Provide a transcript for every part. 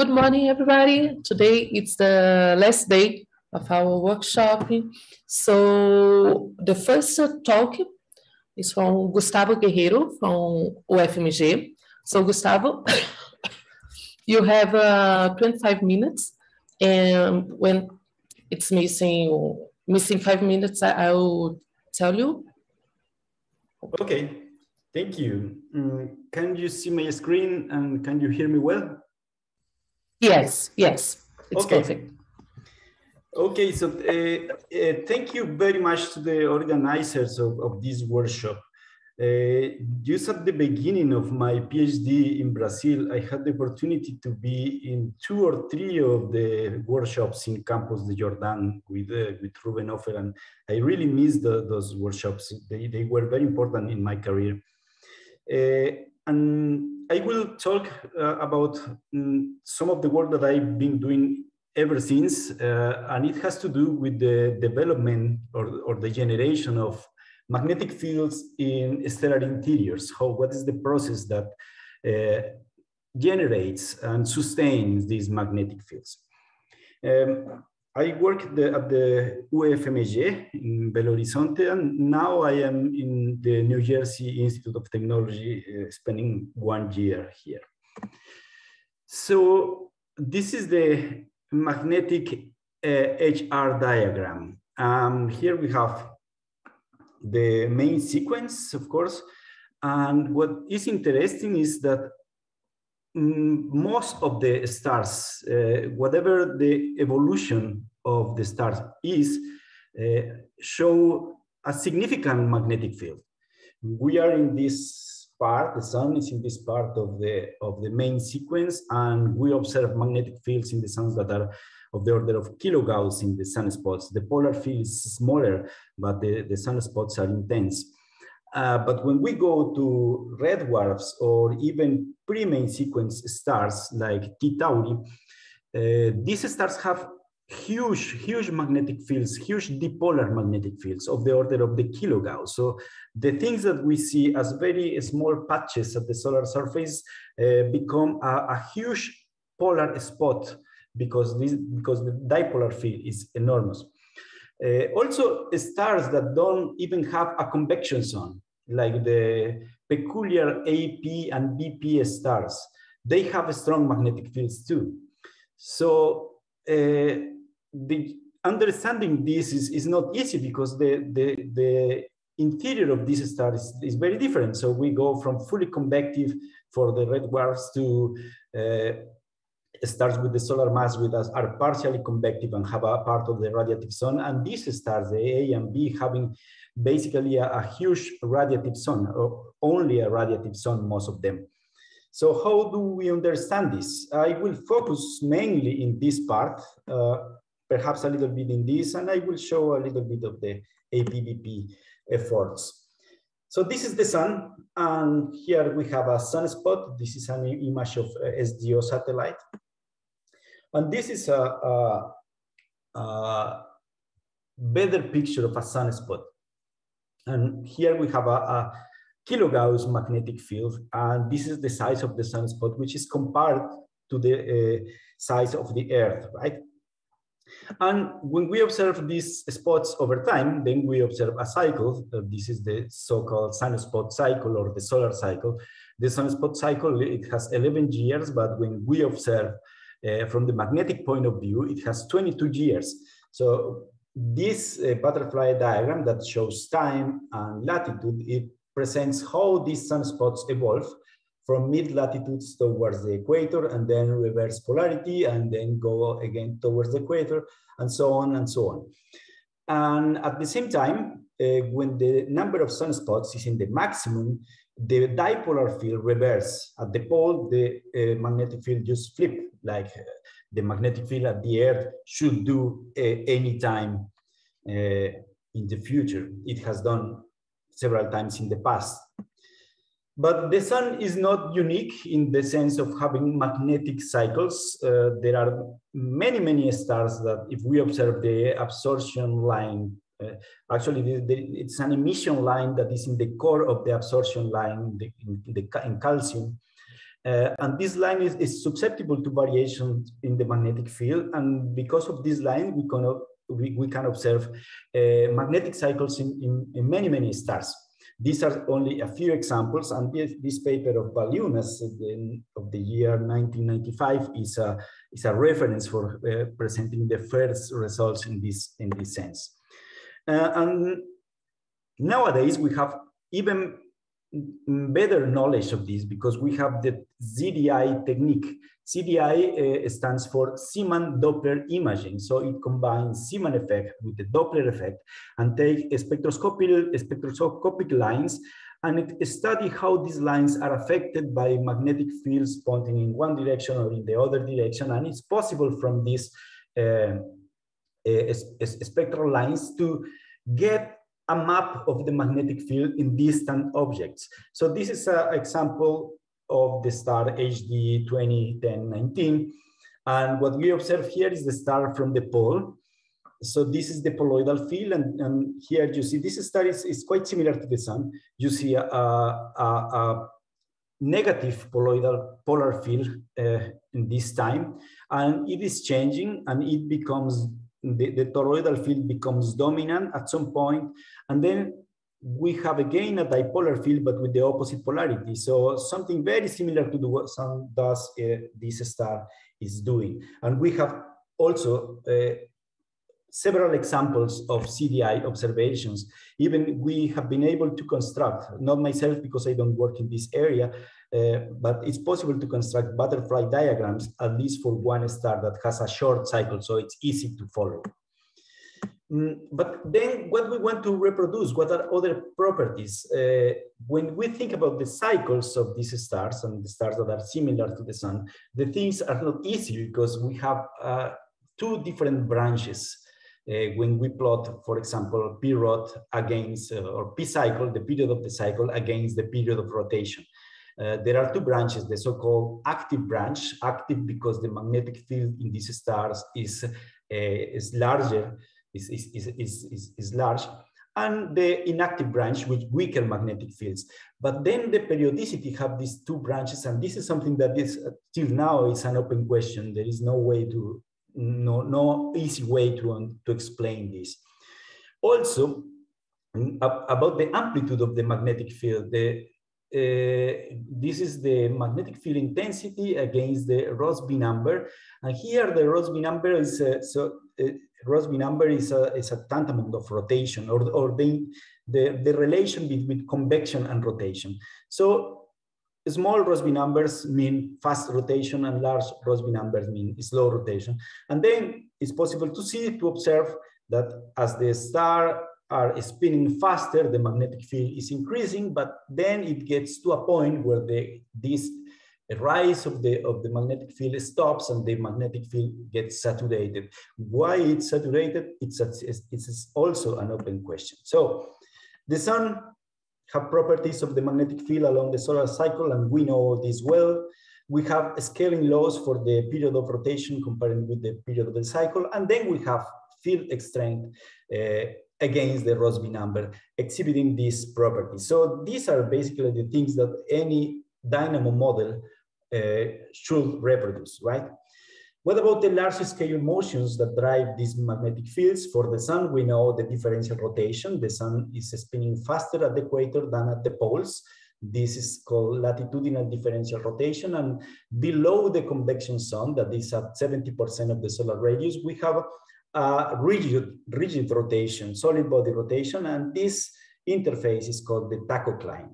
Good morning, everybody. Today it's the last day of our workshop. So the first talk is from Gustavo Guerrero from UFMG. So Gustavo, you have uh, 25 minutes and when it's missing missing five minutes, I, I will tell you. Okay, thank you. Um, can you see my screen and can you hear me well? Yes, yes, it's okay. perfect. Okay, so uh, uh, thank you very much to the organizers of, of this workshop. Uh, just at the beginning of my PhD in Brazil, I had the opportunity to be in two or three of the workshops in Campos do Jordão with, uh, with Reuven Opher, and I really missed the, those workshops. They, they were very important in my career. Uh, and I will talk uh, about um, some of the work that I've been doing ever since, uh, and it has to do with the development or, or the generation of magnetic fields in stellar interiors. How, what is the process that uh, generates and sustains these magnetic fields? Um, I work the, at the UFMG in Belo Horizonte, and now I am in the New Jersey Institute of Technology, uh, spending one year here. So this is the magnetic uh, HR diagram. Um, here we have the main sequence, of course. And what is interesting is that most of the stars, uh, whatever the evolution of the stars is, uh, show a significant magnetic field. We are in this part, the sun is in this part of the, of the main sequence, and we observe magnetic fields in the suns that are of the order of kilogauss in the sunspots. The polar field is smaller, but the, the sunspots are intense. Uh, but when we go to red dwarfs or even pre-main sequence stars like T Tauri, uh, these stars have huge, huge magnetic fields, huge dipolar magnetic fields of the order of the kilogauss. So the things that we see as very small patches at the solar surface uh, become a, a huge polar spot because this because the dipolar field is enormous. Uh, also, stars that don't even have a convection zone, like the peculiar AP and BP stars, they have strong magnetic fields too. So uh, the understanding this is, is not easy because the, the, the interior of this star is, is very different. So we go from fully convective for the red dwarfs to uh, stars with the solar mass with us are partially convective and have a part of the radiative zone. And these stars, the A and B, having basically a, a huge radiative zone, or only a radiative zone, most of them. So how do we understand this? I will focus mainly in this part, uh, perhaps a little bit in this, and I will show a little bit of the APBP efforts. So this is the sun, and here we have a sunspot. This is an image of SDO satellite. And this is a, a, a better picture of a sunspot. And here we have a, a kilogauss magnetic field, and this is the size of the sunspot, which is compared to the uh, size of the Earth, right? And when we observe these spots over time, then we observe a cycle. Uh, this is the so-called sunspot cycle or the solar cycle. The sunspot cycle, it has 11 years, but when we observe uh, from the magnetic point of view, it has 22 years. So this uh, butterfly diagram that shows time and latitude, it presents how these sunspots evolve from mid-latitudes towards the equator and then reverse polarity and then go again towards the equator and so on and so on. And at the same time, uh, when the number of sunspots is in the maximum, the dipolar field reverse. At the pole, the uh, magnetic field just flip, like uh, the magnetic field at the Earth should do uh, any time uh, in the future. It has done several times in the past. But the sun is not unique in the sense of having magnetic cycles. Uh, there are many, many stars that if we observe the absorption line uh, actually, the, the, it's an emission line that is in the core of the absorption line in, the, in, in calcium. Uh, and this line is, is, susceptible to variations in the magnetic field. And because of this line, we can, we, we can observe uh, magnetic cycles in, in, in, many, many stars. These are only a few examples. And this, this paper of Baliunas of the year 1995 is a, is a reference for uh, presenting the first results in this, in this sense. Uh, and nowadays we have even better knowledge of this because we have the ZDI technique. ZDI uh, stands for Zeeman Doppler imaging. So it combines Zeeman effect with the Doppler effect and take spectroscopic, spectroscopic lines and it study how these lines are affected by magnetic fields pointing in one direction or in the other direction. And it's possible from uh, uh, spectral lines to get a map of the magnetic field in distant objects. So this is an example of the star HD 201019. And what we observe here is the star from the pole. So this is the poloidal field. And, and here you see this star is, is quite similar to the sun. You see a, a, a negative poloidal polar field uh, in this time. And it is changing and it becomes the, the toroidal field becomes dominant at some point, and then we have again a dipolar field, but with the opposite polarity. So something very similar to the what sun does uh, this star is doing. And we have also uh, several examples of ZDI observations. Even we have been able to construct, not myself because I don't work in this area, but it's possible to construct butterfly diagrams, at least for one star that has a short cycle, so it's easy to follow. Mm, but then what we want to reproduce, what are other properties? Uh, when we think about the cycles of these stars and the stars that are similar to the sun, the things are not easy because we have uh, two different branches. Uh, when we plot, for example, p rot against, uh, or p cycle, the period of the cycle against the period of rotation. Uh, there are two branches, the so-called active branch, active because the magnetic field in these stars is, uh, is larger, is, is, is, is, is, large, and the inactive branch with weaker magnetic fields. But then the periodicity have these two branches, and this is something that is uh, till now is an open question. There is no way to, no, no easy way to, um, to explain this. Also, mm, about the amplitude of the magnetic field, the uh, this is the magnetic field intensity against the Rossby number. And here the Rossby number is, uh, so uh, Rossby number is a, is a tantamount of rotation or, or the, the, the relation between convection and rotation. So small Rossby numbers mean fast rotation and large Rossby numbers mean slow rotation. And then it's possible to see, to observe that as the star are spinning faster, the magnetic field is increasing, but then it gets to a point where the, this rise of the, of the magnetic field stops and the magnetic field gets saturated. Why it's saturated, it's, a, it's also an open question. So the sun have properties of the magnetic field along the solar cycle, and we know this well. We have scaling laws for the period of rotation comparing with the period of the cycle, and then we have field strength uh, against the Rossby number, exhibiting this property. So these are basically the things that any dynamo model uh, should reproduce, right? What about the large scale motions that drive these magnetic fields? For the sun, we know the differential rotation. The sun is spinning faster at the equator than at the poles. This is called latitudinal differential rotation. And below the convection zone, that is at 70% of the solar radius, we have uh, rigid, rigid rotation, solid body rotation, and this interface is called the tachocline.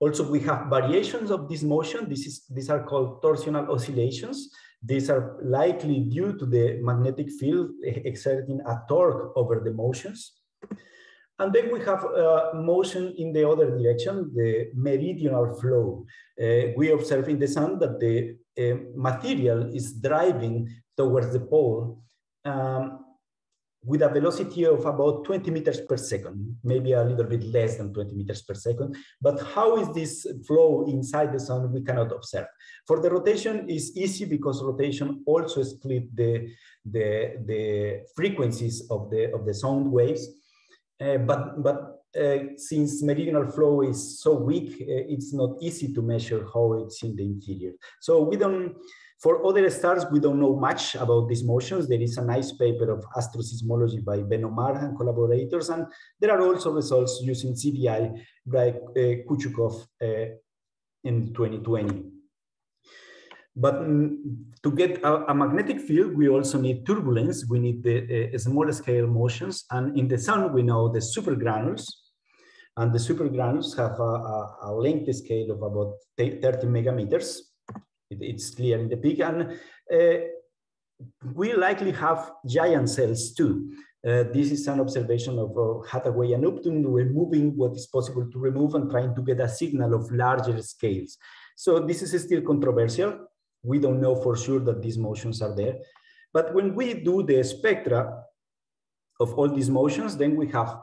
Also, we have variations of this motion. This is, these are called torsional oscillations. These are likely due to the magnetic field exerting a torque over the motions. And then we have uh, motion in the other direction, the meridional flow. Uh, we observe in the sun that the uh, material is driving towards the pole um, with a velocity of about 20 meters per second, maybe a little bit less than 20 meters per second. But how is this flow inside the sun? We cannot observe. For the rotation is easy because rotation also split the, the, the frequencies of the, of the sound waves. Uh, but, but uh, since meridional flow is so weak, uh, it's not easy to measure how it's in the interior. So we don't, for other stars, we don't know much about these motions. There is a nice paper of asteroseismology by Benomar and collaborators, and there are also results using ZDI by uh, Kochukhov uh, in 2020. But mm, to get a, a, magnetic field, we also need turbulence. We need the uh, small scale motions. And in the sun, we know the supergranules. And the supergranules have a, a, a length scale of about 30 megameters. It, it's clear in the peak. And uh, we likely have giant cells too. Uh, this is an observation of uh, Hathaway and Upton removing what is possible to remove and trying to get a signal of larger scales. So this is still controversial. We don't know for sure that these motions are there. But when we do the spectra of all these motions, then we have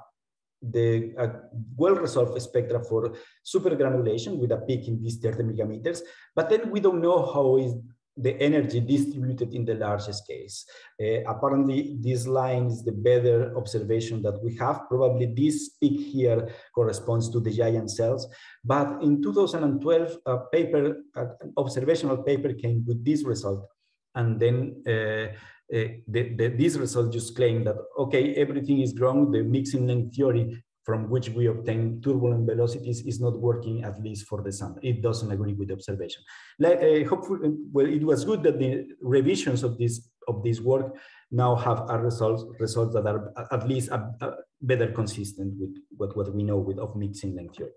the uh, well-resolved spectra for supergranulation with a peak in these 30 megameters. But then we don't know how is the energy distributed in the largest case. Uh, apparently, this line is the better observation that we have. Probably this peak here corresponds to the giant cells. But in 2012, a paper, an observational paper came with this result. And then uh, Uh, the, the, this result just claimed that, okay, everything is wrong. The mixing length theory from which we obtain turbulent velocities is not working at least for the sun. It doesn't agree with the observation. Like, uh, hopefully, uh, well, it was good that the revisions of this of this work now have results results that are uh, at least a, a better consistent with what, what we know with of mixing length theory.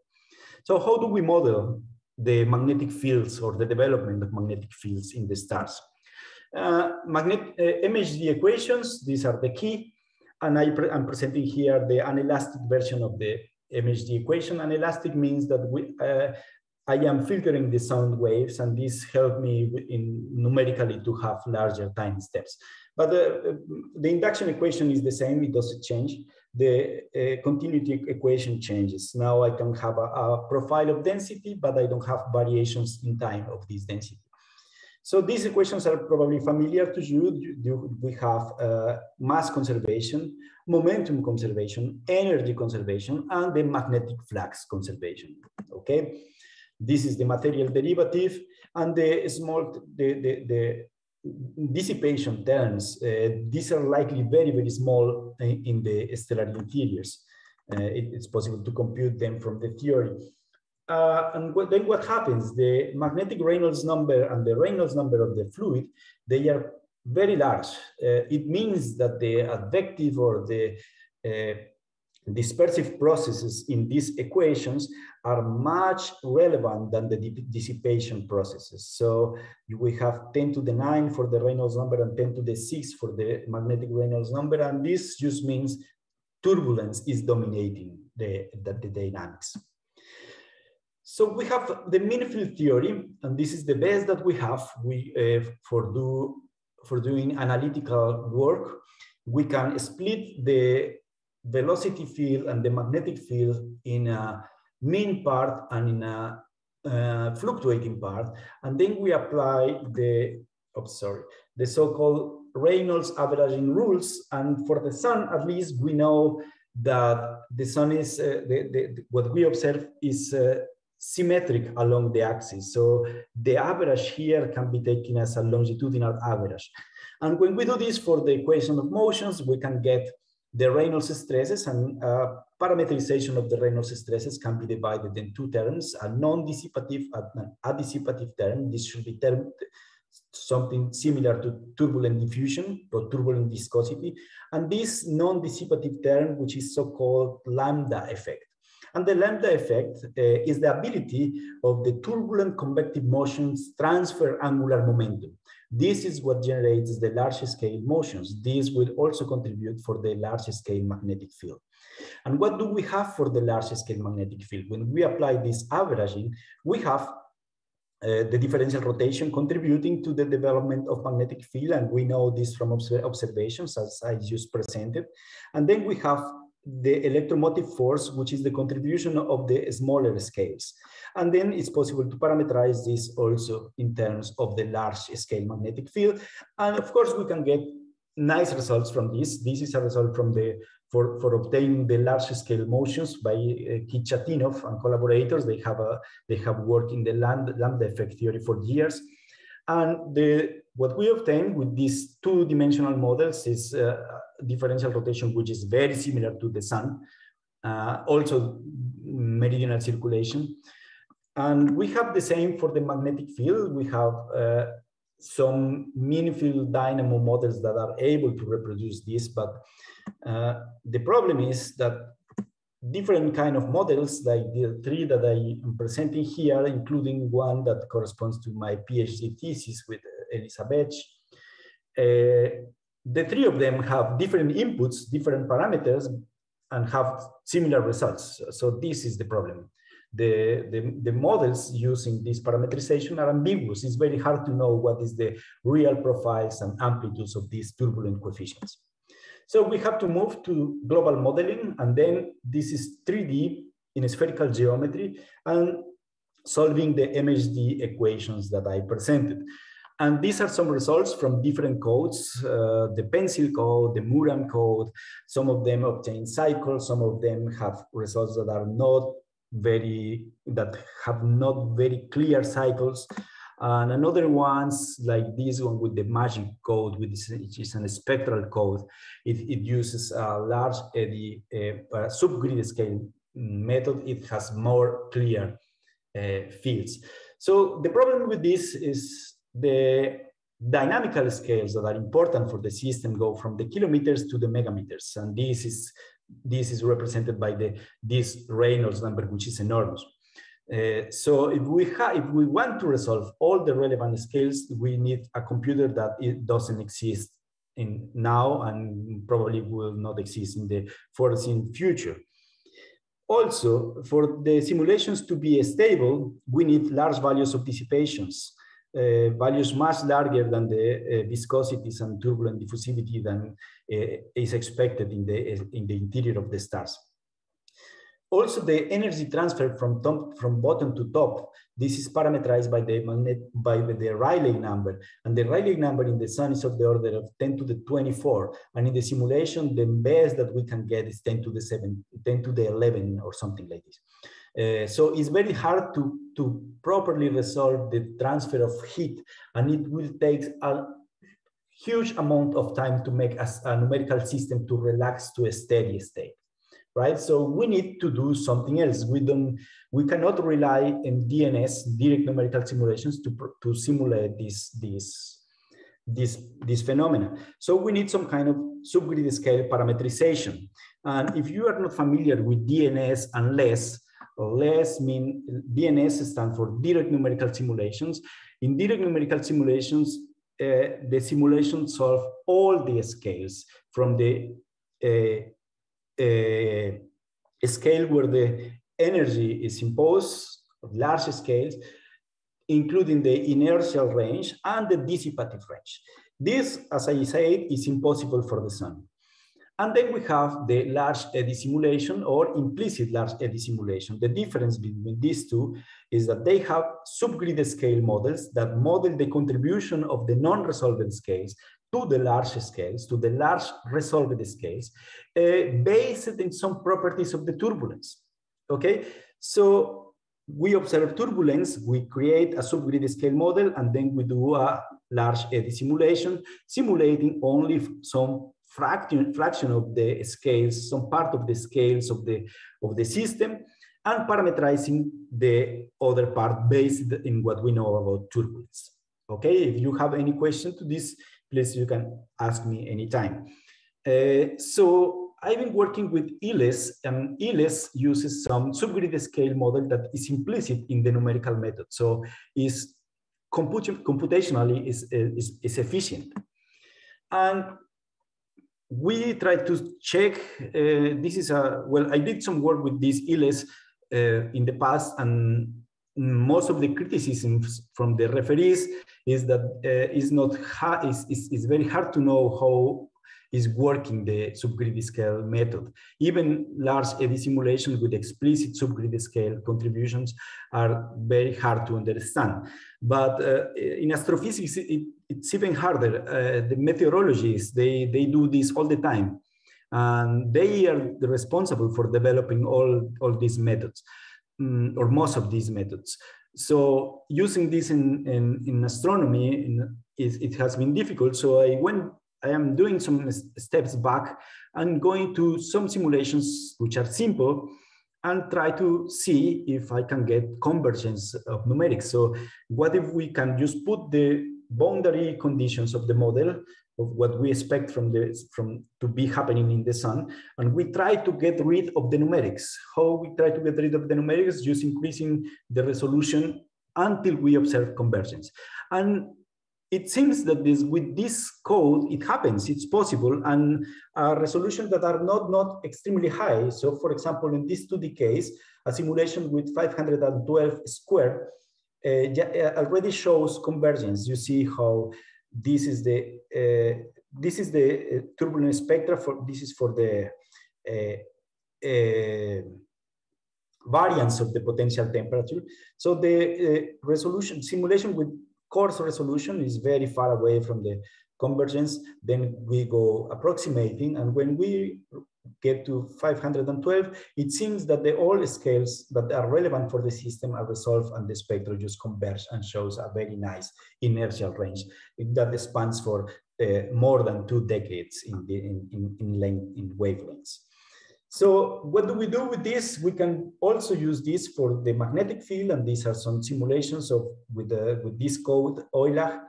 So how do we model the magnetic fields or the development of magnetic fields in the stars? Uh, magnet, uh, MHD equations, these are the key. And I pre I'm presenting here the anelastic version of the MHD equation. Anelastic means that we, uh, I am filtering the sound waves and this helped me in numerically to have larger time steps. But the, the induction equation is the same, it doesn't change. The uh, continuity equation changes. Now I can have a, a profile of density, but I don't have variations in time of this density. So these equations are probably familiar to you. We have uh, mass conservation, momentum conservation, energy conservation, and the magnetic flux conservation, okay? This is the material derivative and the small, the, the, the dissipation terms. Uh, these are likely very, very small in the stellar interiors. Uh, it, it's possible to compute them from the theory. Uh, and what, then what happens? The magnetic Reynolds number and the Reynolds number of the fluid, they are very large. Uh, it means that the advective or the uh, dispersive processes in these equations are much relevant than the dissipation processes. So we have 10 to the 9 for the Reynolds number and 10 to the 6 for the magnetic Reynolds number. And this just means turbulence is dominating the, the, the dynamics. So we have the mean field theory, and this is the best that we have we, uh, for, do, for doing analytical work. We can split the velocity field and the magnetic field in a mean part and in a uh, fluctuating part. And then we apply the, oh, sorry, the so-called Reynolds averaging rules. And for the sun, at least we know that the sun is, uh, the, the, what we observe is uh, symmetric along the axis. So the average here can be taken as a longitudinal average. And when we do this for the equation of motions, we can get the Reynolds stresses and uh, parameterization of the Reynolds stresses can be divided in two terms, a non-dissipative and an adissipative term. This should be termed something similar to turbulent diffusion or turbulent viscosity. And this non-dissipative term, which is so-called lambda effect. And the lambda effect uh, is the ability of the turbulent convective motions transfer angular momentum. This is what generates the large scale motions. This will also contribute for the large scale magnetic field. And what do we have for the large scale magnetic field? When we apply this averaging, we have uh, the differential rotation contributing to the development of magnetic field. And we know this from observations as I just presented. And then we have the electromotive force, which is the contribution of the smaller scales. And then it's possible to parameterize this also in terms of the large scale magnetic field. And of course, we can get nice results from this. This is a result from the for, for obtaining the large scale motions by uh, Kitchatinov and collaborators. They have, a, they have worked in the land, lambda effect theory for years. And the, what we obtain with these two dimensional models is uh, differential rotation, which is very similar to the sun, uh, also meridional circulation. And we have the same for the magnetic field. We have uh, some mean-field dynamo models that are able to reproduce this, but uh, the problem is that different kind of models, like the three that I am presenting here, including one that corresponds to my PhD thesis with Elisabeth, uh, the three of them have different inputs, different parameters, and have similar results. So this is the problem. The, the, the, models using this parameterization are ambiguous. It's very hard to know what is the real profiles and amplitudes of these turbulent coefficients. So we have to move to global modeling, and then this is 3D in spherical geometry and solving the MHD equations that I presented. And these are some results from different codes, uh, the pencil code, the MURaM code. Some of them obtain cycles, some of them have results that are not very, that have not very clear cycles. And another ones like this one with the magic code, which is a spectral code, it, it uses a large eddy uh, subgrid scale method. It has more clear uh, fields. So the problem with this is the dynamical scales that are important for the system go from the kilometers to the megameters. And this is, this is represented by the, this Reynolds number, which is enormous. Uh, so if we if we want to resolve all the relevant scales, we need a computer that it doesn't exist in now and probably will not exist in the foreseen future. Also, for the simulations to be stable, we need large values of dissipations, values much larger than the uh, viscosities and turbulent diffusivity than uh, is expected in the, in the interior of the stars. Also, the energy transfer from top, from bottom to top, this is parameterized by the magnet by the Rayleigh number, and the Rayleigh number in the sun is of the order of 10 to the 24, and in the simulation, the best that we can get is 10 to the 7, 10 to the 11 or something like this. Uh, so it's very hard to, to properly resolve the transfer of heat, and it will take a huge amount of time to make a, a numerical system to relax to a steady state right? So we need to do something else. We don't, we cannot rely on DNS, direct numerical simulations, to, to simulate this, this, this, this phenomena. So we need some kind of subgrid scale parametrization. And if you are not familiar with DNS and LES, LES mean DNS stands for direct numerical simulations. In direct numerical simulations, uh, the simulation solve all the scales from the uh, scale where the energy is imposed, large scales, including the inertial range and the dissipative range. This, as I said, is impossible for the sun. And then we have the large eddy simulation or implicit large eddy simulation. The difference between these two is that they have subgrid scale models that model the contribution of the non-resolved scales to the large scales, to the large resolved scales, uh, based in some properties of the turbulence. Okay, so we observe turbulence, we create a subgrid scale model, and then we do a large eddy simulation, simulating only some fraction, fraction of the scales, some part of the scales of the, of the system, and parameterizing the other part based in what we know about turbulence. Okay, if you have any question to this, please you can ask me anytime. Uh, so I've been working with ILES and ILES uses some subgrid scale model that is implicit in the numerical method. So is comput computationally is, is, is efficient. And we try to check, uh, this is a, well, I did some work with this ILES uh, in the past and most of the criticisms from the referees is that uh, it's not is, is, is very hard to know how is working the subgrid scale method. Even large eddy simulations with explicit subgrid scale contributions are very hard to understand. But uh, in astrophysics, it, it's even harder. Uh, the meteorologists, they, they do this all the time. And they are responsible for developing all, all these methods, um, or most of these methods. So using this in, in, in astronomy, in, it, it has been difficult. So I went, I am doing some steps back and going to some simulations which are simple and try to see if I can get convergence of numerics. So what if we can just put the boundary conditions of the model of what we expect from the from to be happening in the sun and we try to get rid of the numerics. How we try to get rid of the numerics? Just increasing the resolution until we observe convergence. And it seems that this with this code it happens it's possible and uh, resolutions that are not not extremely high. So for example in this 2d case a simulation with 512 square already shows convergence you see how this is the uh, this is the uh, turbulent spectra for this is for the uh, variance of the potential temperature. So the resolution simulation with coarse resolution is very far away from the convergence. Then we go approximating, and when we get to 512, it seems that the all scales that are relevant for the system are resolved and the spectrum just converge and shows a very nice inertial range that spans for uh, more than two decades in, the, in, in, in length, in wavelengths. So what do we do with this? We can also use this for the magnetic field, and these are some simulations of with, the, with this code, EULAG.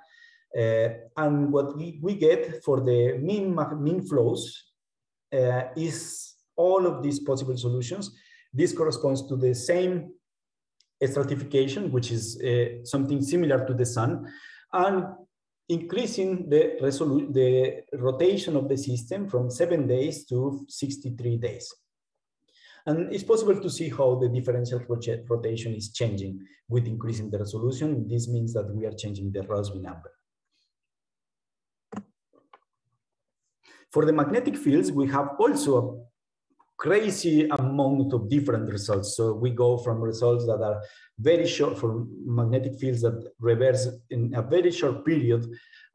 Uh, and what we, we get for the mean, mean flows is all of these possible solutions. This corresponds to the same stratification, which is uh, something similar to the sun, and increasing the, the rotation of the system from seven days to 63 days. And it's possible to see how the differential rotation is changing with increasing the resolution. This means that we are changing the Rossby number. For the magnetic fields, we have also a crazy amount of different results. So we go from results that are very short, for magnetic fields that reverse in a very short period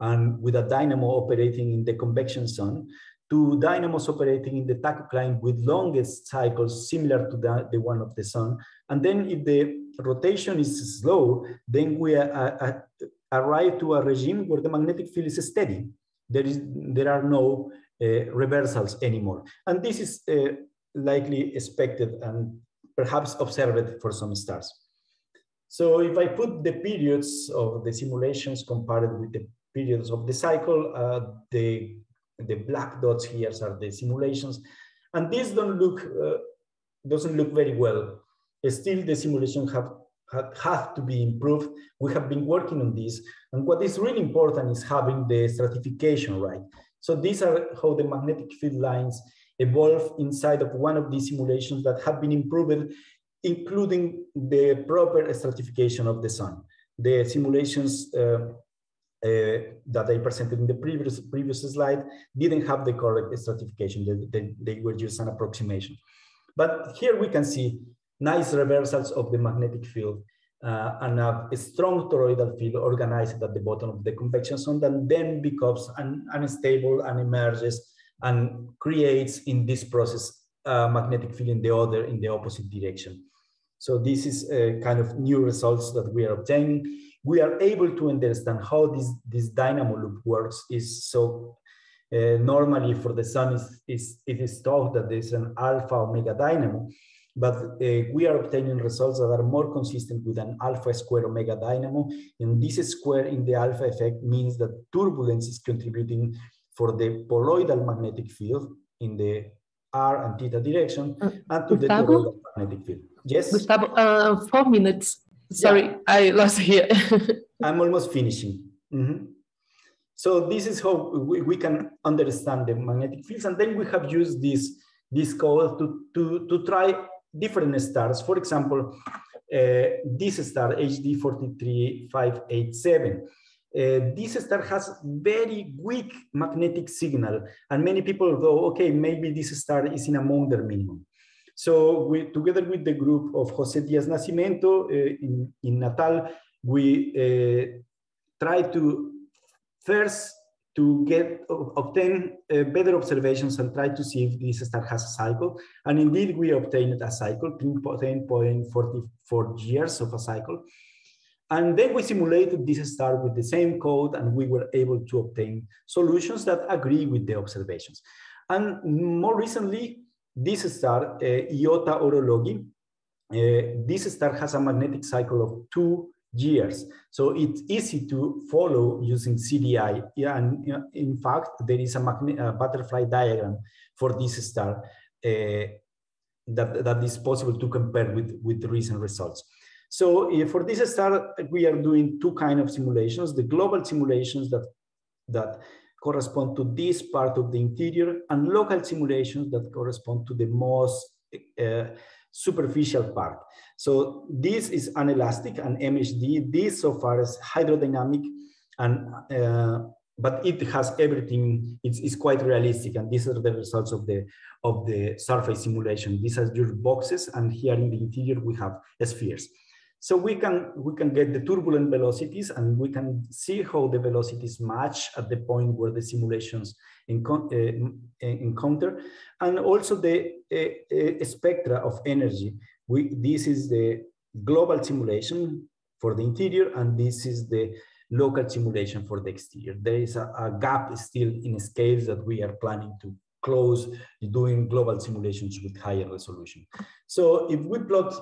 and with a dynamo operating in the convection zone to dynamos operating in the tachocline with longest cycles similar to the, the one of the sun. And then if the rotation is slow, then we arrive to a regime where the magnetic field is steady. There, is, there are no uh, reversals anymore. And this is uh, likely expected and perhaps observed for some stars. So if I put the periods of the simulations compared with the periods of the cycle, uh, the, the black dots here are the simulations. And this don't look, uh, doesn't look very well. Still, the simulation have, have, have to be improved. We have been working on this. And what is really important is having the stratification right. So these are how the magnetic field lines evolve inside of one of these simulations that have been improved, including the proper stratification of the sun. The simulations uh, uh, that I presented in the previous, previous slide didn't have the correct stratification. They, they, they were just an approximation. But here we can see nice reversals of the magnetic field uh, and a, strong toroidal field organized at the bottom of the convection zone that then becomes un, unstable and emerges and creates in this process a magnetic field in the other in the opposite direction. So this is a kind of new results that we are obtaining. We are able to understand how this, this dynamo loop works is so uh, normally for the sun is, is it is thought that there's an alpha omega dynamo but uh, we are obtaining results that are more consistent with an alpha square omega dynamo. And this square in the alpha effect means that turbulence is contributing for the poloidal magnetic field in the R and theta direction uh, and to Gustavo? the toroidal magnetic field. Yes? Gustavo, uh, four minutes. Sorry, yeah. I lost here. I'm almost finishing. Mm -hmm. So this is how we, we can understand the magnetic fields. And then we have used this, this code to, to, to try different stars. For example, uh, this star HD 43587. Uh, this star has very weak magnetic signal and many people go, okay, maybe this star is in a Maunder minimum. So we, together with the group of Jose Dias Nascimento uh, in, in Natal, we uh, try to first to get obtain uh, better observations and try to see if this star has a cycle. And indeed, we obtained a cycle, 10.44 years of a cycle. And then we simulated this star with the same code, and we were able to obtain solutions that agree with the observations. And more recently, this star, uh, Iota Horologii, uh, this star has a magnetic cycle of two years. So it's easy to follow using ZDI. Yeah, and in fact, there is a, a butterfly diagram for this star uh, that, that is possible to compare with, with recent results. So uh, for this star, we are doing two kind of simulations, the global simulations that, that correspond to this part of the interior and local simulations that correspond to the most uh, superficial part. So this is anelastic and MHD. This so far is hydrodynamic and uh, but it has everything. It's, it's quite realistic, and these are the results of the of the surface simulation. These are your boxes, and here in the interior we have spheres. So we can we can get the turbulent velocities, and we can see how the velocities match at the point where the simulations uh, encounter, and also the uh, spectra of energy. We, this is the global simulation for the interior, and this is the local simulation for the exterior. There is a, a gap still in scales that we are planning to close doing global simulations with higher resolution. So if we plot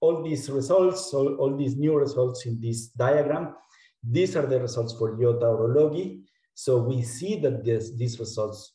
all these results, all, all these new results in this diagram, these are the results for Iota Horologii. So we see that this, these results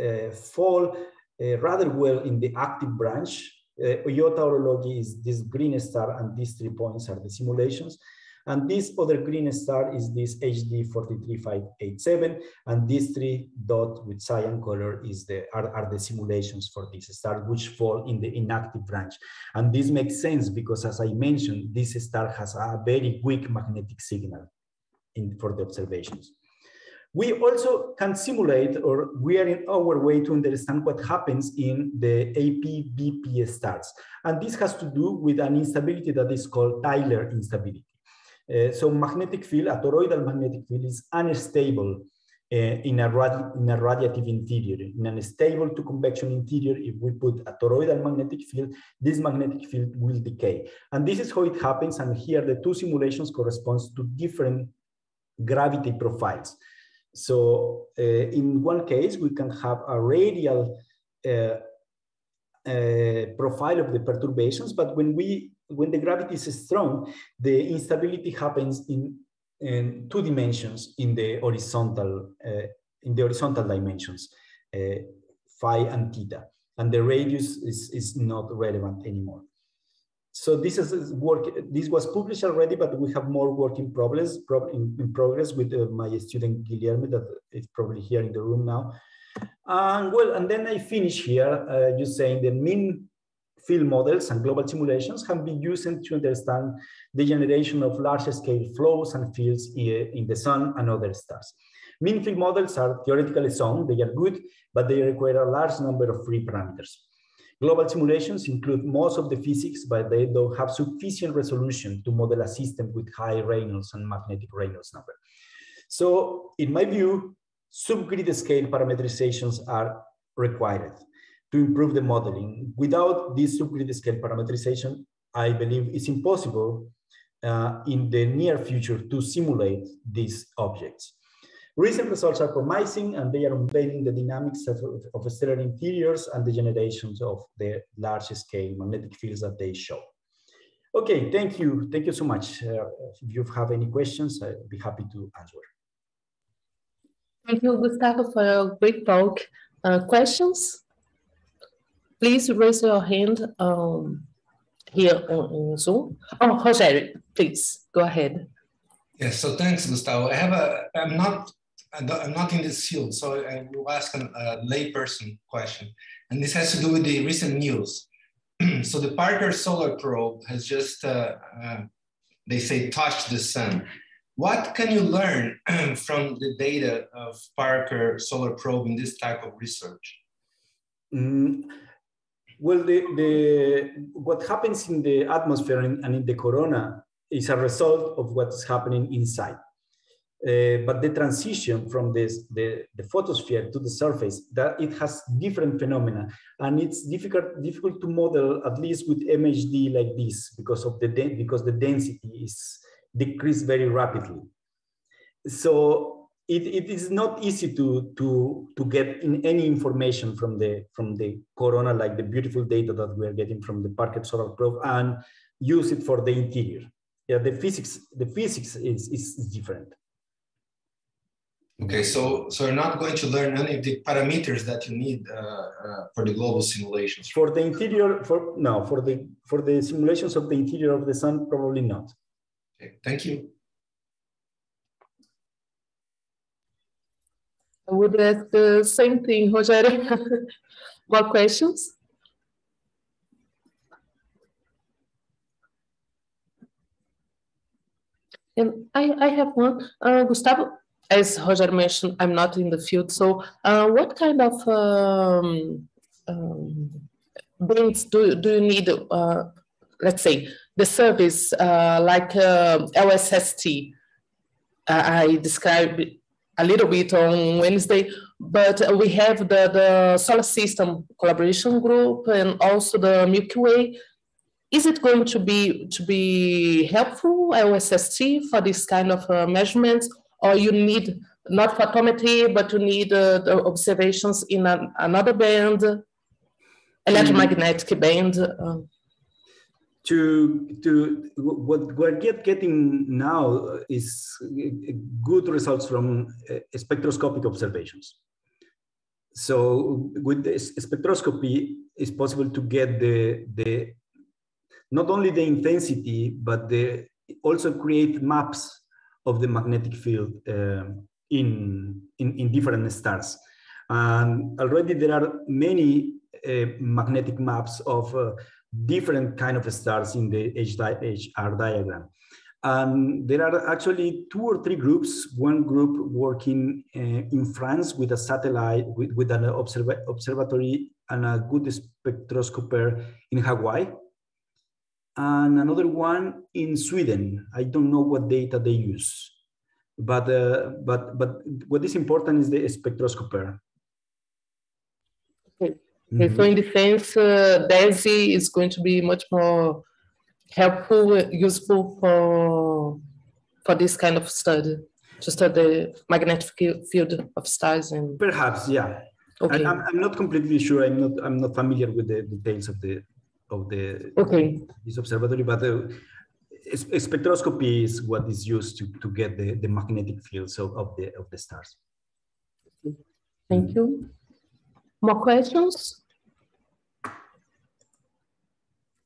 uh, fall uh, rather well in the active branch. Uh, Iota Horologii is this green star and these three points are the simulations. And this other green star is this HD 43587. And these three dot with cyan color is the, are, are the simulations for this star, which fall in the inactive branch. And this makes sense because as I mentioned, this star has a very weak magnetic signal in, for the observations. We also can simulate, or we are in our way to understand what happens in the AP-BP stars. And this has to do with an instability that is called Tayler instability. Uh, so magnetic field, a toroidal magnetic field is unstable uh, in, a in a radiative interior. In an stable to convection interior, if we put a toroidal magnetic field, this magnetic field will decay. And this is how it happens. And here the two simulations corresponds to different gravity profiles. So uh, in one case, we can have a radial uh, uh, profile of the perturbations, but when we when the gravity is strong, the instability happens in, in two dimensions in the horizontal uh, in the horizontal dimensions, uh, phi and theta, and the radius is, is not relevant anymore. So this is work this was published already but we have more work in progress in, in progress with uh, my student guillermo that is probably here in the room now. And well and then i finish here uh, just saying the mean field models and global simulations can be used to understand the generation of large scale flows and fields in the sun and other stars. Mean field models are theoretically sound they are good but they require a large number of free parameters. Global simulations include most of the physics, but they don't have sufficient resolution to model a system with high Reynolds and magnetic Reynolds number. So in my view, subgrid scale parameterizations are required to improve the modeling. Without this subgrid scale parameterization, I believe it's impossible uh, in the near future to simulate these objects. Recent results are promising and they are unveiling the dynamics of, of stellar interiors and the generations of the large scale magnetic fields that they show. Okay, thank you. Thank you so much. Uh, if you have any questions, I'd be happy to answer. Thank you, Gustavo, for a great talk. Uh, questions? Please raise your hand um, here on, on Zoom. Oh, Rogério, please go ahead. Yes, so thanks, Gustavo. I have a, I'm not I'm not in this field, so I will ask a, a layperson question. And this has to do with the recent news. so the Parker Solar Probe has just, uh, uh, they say, touched the sun. What can you learn from the data of Parker Solar Probe in this type of research? Mm, well, the, the, what happens in the atmosphere and, in the corona is a result of what's happening inside. Uh, but the transition from this, the, the photosphere to the surface, that it has different phenomena. And it's difficult, difficult to model, at least with MHD like this, because of the, because the density is decreased very rapidly. So it, it is not easy to, to, to get in any information from the, from the corona, like the beautiful data that we are getting from the Parker solar probe and use it for the interior. Yeah, the physics, the physics is, is different. Okay, so so you're not going to learn any of the parameters that you need uh, uh, for the global simulations. For the interior, for no, for the for the simulations of the interior of the sun, probably not. Okay, thank you. Would ask the same thing, Rogério. More questions? And I, I have one. Uh, Gustavo, as Roger mentioned, I'm not in the field. So, uh, what kind of um, um, do, do you need? Uh, let's say the service uh, like uh, LSST. Uh, I described a little bit on Wednesday, but we have the, the solar system collaboration group and also the Milky Way. Is it going to be to be helpful LSST for this kind of uh, measurements, or you need not photometry, but you need uh, the observations in a, another band, electromagnetic mm -hmm. band. Uh. To to what we're get, getting now is good results from uh, spectroscopic observations. So with spectroscopy, it's possible to get the the not only the intensity but the also create maps of the magnetic field uh, in, in, in different stars. And already there are many uh, magnetic maps of uh, different kind of stars in the HR diagram. And there are actually two or three groups, one group working uh, in France with a satellite, with, with an observa observatory and a good spectroscoper in Hawaii. And another one in Sweden. I don't know what data they use. But, uh, but, but what is important is the spectroscoper. Okay. Mm -hmm. So in the sense, uh, DESI is going to be much more helpful, useful for for this kind of study, to study the magnetic field of stars and. Perhaps, yeah. Okay. I, am I'm not completely sure. I'm not I'm not familiar with the details of the of the okay this observatory, but uh, spectroscopy is what is used to, to get the, the magnetic fields of, of the of the stars. Thank you. More questions?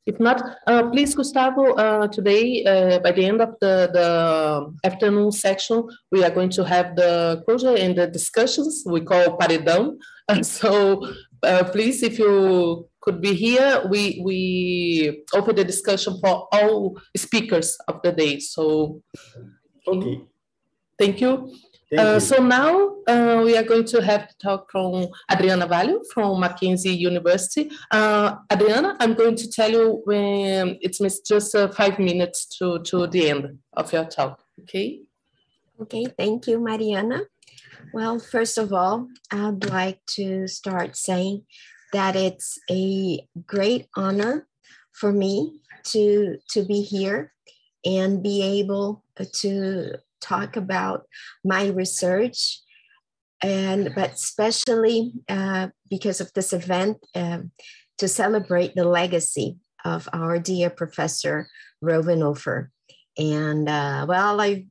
If not, uh, please, Gustavo, uh, today, uh, by the end of the, the afternoon section, we are going to have the closure and the discussions we call paredão. And so uh, please, if you could be here, we, we open the discussion for all speakers of the day. So, okay. Thank you. Uh, so now uh, we are going to have to talk from Adriana Valio from Mackenzie University. Uh, Adriana, I'm going to tell you when it's just uh, five minutes to, to the end of your talk, okay? Okay, thank you, Mariana. Well, first of all, I'd like to start saying that it's a great honor for me to, to be here and be able to talk about my research and but especially uh, because of this event um, to celebrate the legacy of our dear professor Reuven Opher. And uh, well, I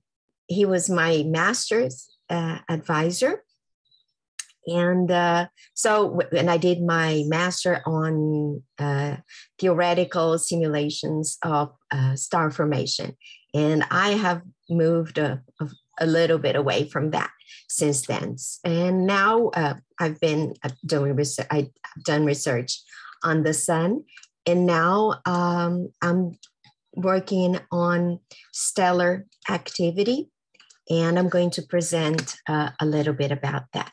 he was my master's uh, advisor. And uh, so, and I did my master on uh, theoretical simulations of uh, star formation. And I have moved a, a, a, little bit away from that since then. And now uh, I've been uh, doing research, I've done research on the sun. And now um, I'm working on stellar activity and I'm going to present uh, a little bit about that.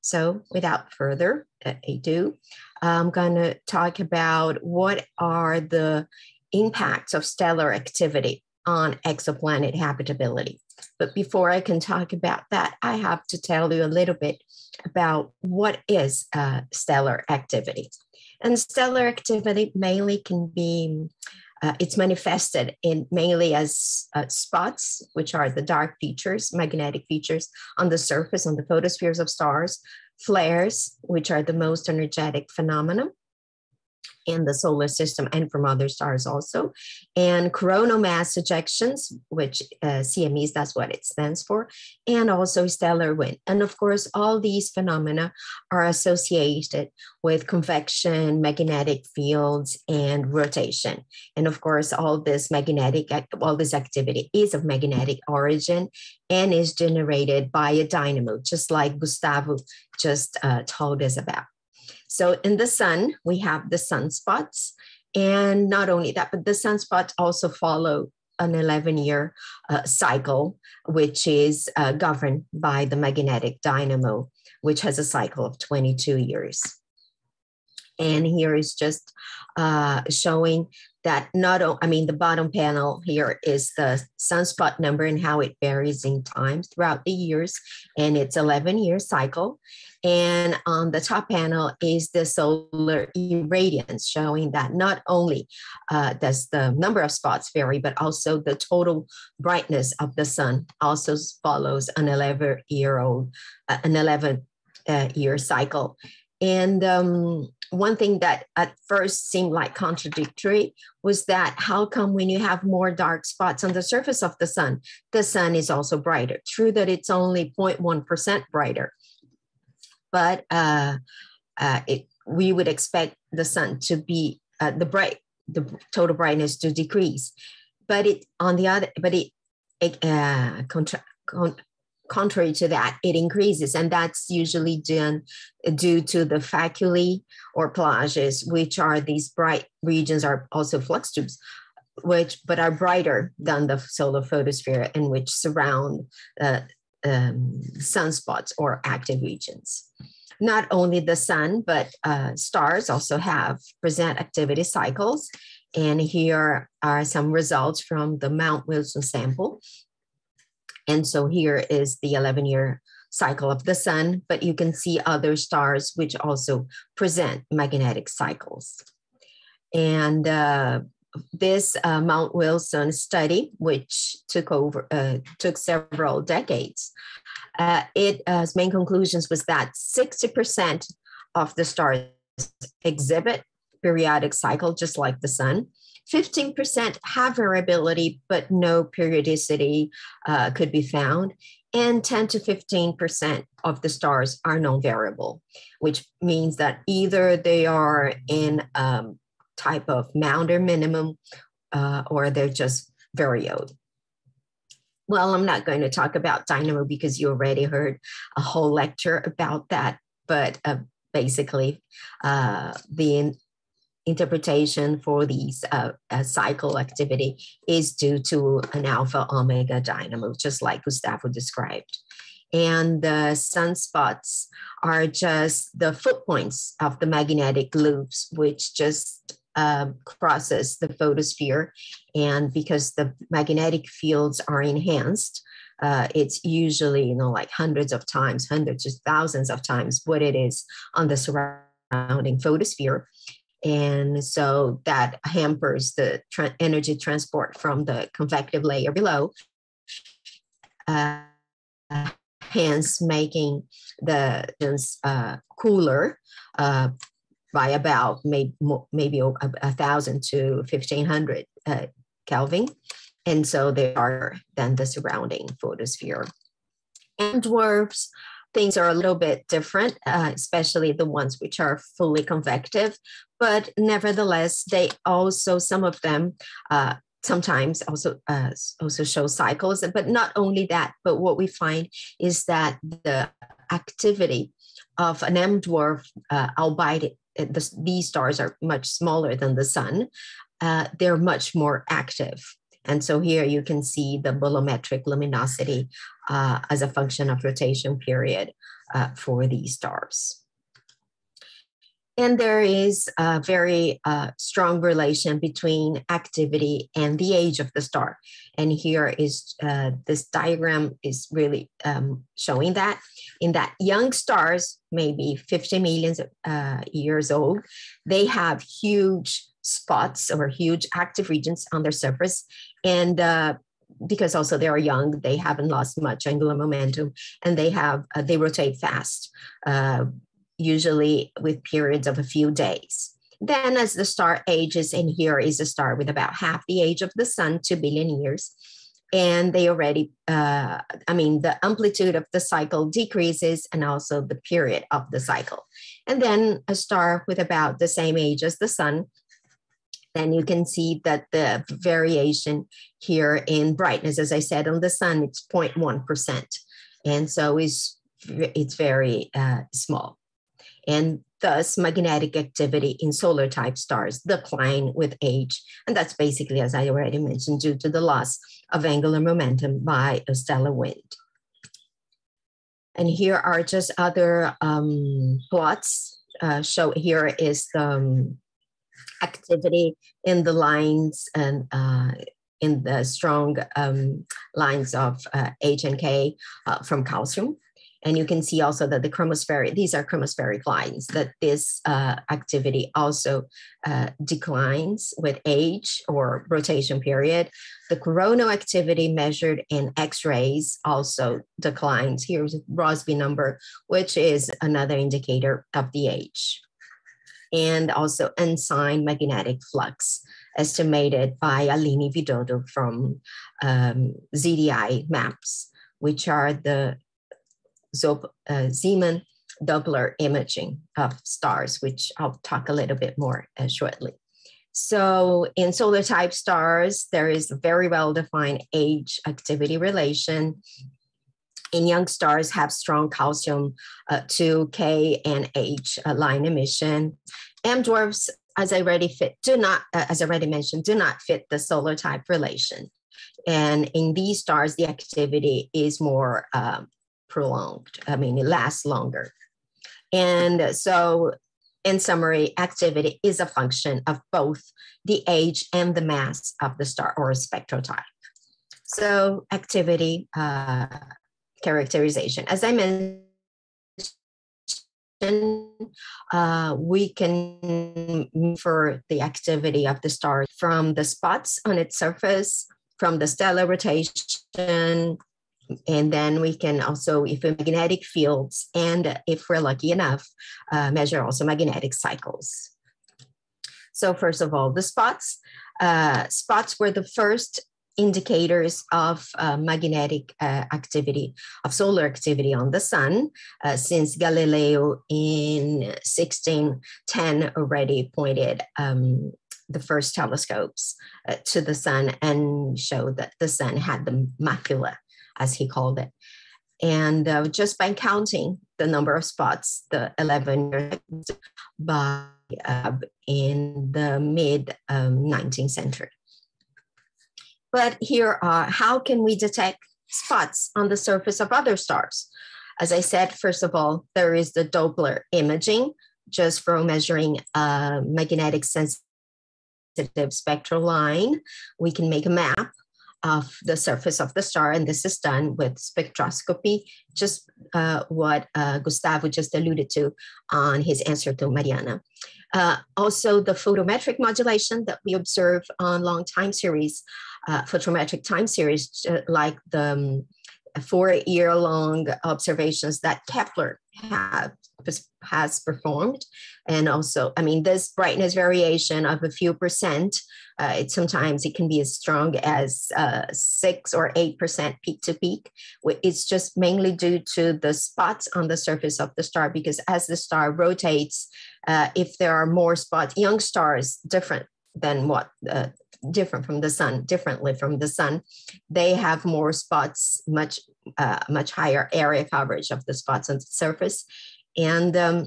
So without further ado, I'm going to talk about what are the impacts of stellar activity on exoplanet habitability. But before I can talk about that, I have to tell you a little bit about what is uh, stellar activity. And stellar activity mainly can be, uh, it's manifested in mainly as uh, spots, which are the dark features, magnetic features on the surface, on the photospheres of stars, flares, which are the most energetic phenomena, in the solar system and from other stars also. And coronal mass ejections, which uh, CMEs, that's what it stands for, and also stellar wind. And of course, all these phenomena are associated with convection, magnetic fields, and rotation. And of course, all this magnetic, all this activity is of magnetic origin and is generated by a dynamo, just like Gustavo just uh, told us about. So in the sun, we have the sunspots. And not only that, but the sunspots also follow an 11 year uh, cycle, which is uh, governed by the magnetic dynamo, which has a cycle of 22 years. And here is just uh, showing that not, only, I mean, the bottom panel here is the sunspot number and how it varies in time throughout the years, and it's 11 year cycle. And on the top panel is the solar irradiance, showing that not only uh, does the number of spots vary, but also the total brightness of the sun also follows an 11 year old, uh, an 11 uh, year cycle. And um, one thing that at first seemed like contradictory was that how come when you have more dark spots on the surface of the sun, the sun is also brighter? True that it's only 0.1% brighter, but uh, uh, it, we would expect the sun to be uh, the bright, the total brightness to decrease. But it on the other, but it, it uh, contra, con, contrary to that, it increases, and that's usually done due to the faculae or plages, which are these bright regions, are also flux tubes, which but are brighter than the solar photosphere and which surround uh, um, sunspots or active regions. Not only the sun, but uh, stars also have present activity cycles. And here are some results from the Mount Wilson sample. And so here is the 11 year cycle of the sun, but you can see other stars which also present magnetic cycles. And uh, this uh, Mount Wilson study, which took over uh, took several decades, uh, its uh, main conclusions was that 60% of the stars exhibit periodic cycle, just like the sun. 15% have variability, but no periodicity uh, could be found. And 10 to 15% of the stars are non variable, which means that either they are in um, type of Maunder minimum uh, or they're just very old. Well, I'm not going to talk about dynamo because you already heard a whole lecture about that, but uh, basically uh, the interpretation for these uh, uh, cycle activity is due to an alpha omega dynamo, just like Gustavo described. And the sunspots are just the foot points of the magnetic loops, which just um, crosses the photosphere. And because the magnetic fields are enhanced, uh, it's usually, you know, like hundreds of times, hundreds of thousands of times what it is on the surrounding photosphere. And so that hampers the tra- energy transport from the convective layer below, uh, hence making the uh, cooler uh, by about maybe, maybe a, a thousand to 1500 uh, Kelvin. And so they are than the surrounding photosphere. And dwarfs, things are a little bit different, uh, especially the ones which are fully convective. But nevertheless, they also, some of them, uh, sometimes also uh, also show cycles but not only that but what we find is that the activity of an m dwarf uh, albeit the, these stars are much smaller than the sun, uh, they're much more active. And so here you can see the bolometric luminosity uh, as a function of rotation period uh, for these stars. And there is a very uh, strong relation between activity and the age of the star. And here is uh, this diagram is really um, showing that in that young stars, maybe 50 million uh, years old, they have huge spots or huge active regions on their surface. And uh, because also they are young, they haven't lost much angular momentum, and they have uh, they rotate fast, uh, usually with periods of a few days. Then, as the star ages, and here is a star with about half the age of the sun, two billion years, and they already, uh, I mean, the amplitude of the cycle decreases, and also the period of the cycle. And then a star with about the same age as the sun then you can see that the variation here in brightness, as I said, on the sun, it's 0.1%. And so it's, it's very uh, small. And thus magnetic activity in solar type stars decline with age. And that's basically, as I already mentioned, due to the loss of angular momentum by a stellar wind. And here are just other um, plots. Uh, show here is the um, activity in the lines and uh, in the strong um, lines of uh, H and K uh, from calcium. And you can see also that the chromospheric, these are chromospheric lines, that this uh, activity also uh, declines with age or rotation period. The coronal activity measured in X-rays also declines. Here's Rossby number, which is another indicator of the age and also unsigned magnetic flux estimated by Aline Vidotto from um, ZDI maps, which are the Zeeman Doppler imaging of stars, which I'll talk a little bit more uh, shortly. So in solar type stars, there is a very well-defined age activity relation And young stars have strong calcium uh, 2K and H uh, line emission. M dwarfs, as I already fit, do not, uh, as I already mentioned, do not fit the solar type relation. And in these stars, the activity is more um, prolonged. I mean, it lasts longer. And so, in summary, activity is a function of both the age and the mass of the star or spectral type. So, activity uh, characterization. As I mentioned, uh, we can infer the activity of the star from the spots on its surface, from the stellar rotation, and then we can also, if magnetic fields, and if we're lucky enough, uh, measure also magnetic cycles. So first of all, the spots. Uh, spots were the first indicators of uh, magnetic uh, activity, of solar activity on the sun, uh, since Galileo in 1610 already pointed um, the first telescopes uh, to the sun and showed that the sun had the macula, as he called it. And uh, just by counting the number of spots, the 11 by uh, in the mid um, 19th century. But here are how can we detect spots on the surface of other stars? As I said, first of all, there is the Doppler imaging, just for measuring a magnetic sensitive spectral line. We can make a map of the surface of the star, and this is done with spectroscopy, just uh, what uh, Gustavo just alluded to on his answer to Mariana. Uh, also, the photometric modulation that we observe on long time series, uh, photometric time series, uh, like the um, four year long observations that Kepler have, has performed. And also, I mean, this brightness variation of a few percent, uh, it sometimes it can be as strong as uh, six or eight percent peak to peak. It's just mainly due to the spots on the surface of the star because as the star rotates, uh, if there are more spots, young stars different than what uh, different from the sun, differently from the sun, they have more spots, much uh, much higher area coverage of the spots on the surface, and um,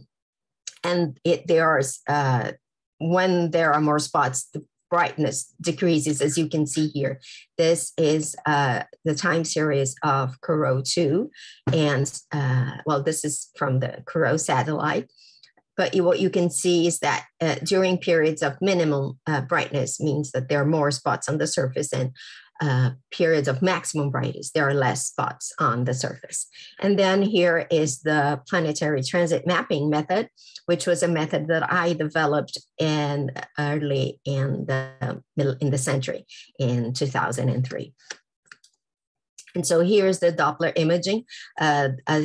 and it there are uh, when there are more spots, the brightness decreases, as you can see here. This is uh, the time series of Corot 2, and uh, well, this is from the Corot satellite but you, what you can see is that uh, during periods of minimum uh, brightness means that there are more spots on the surface and uh, periods of maximum brightness, there are less spots on the surface. And then here is the planetary transit mapping method, which was a method that I developed in early in the middle in the century in 2003. And so here's the Doppler imaging. Uh, uh,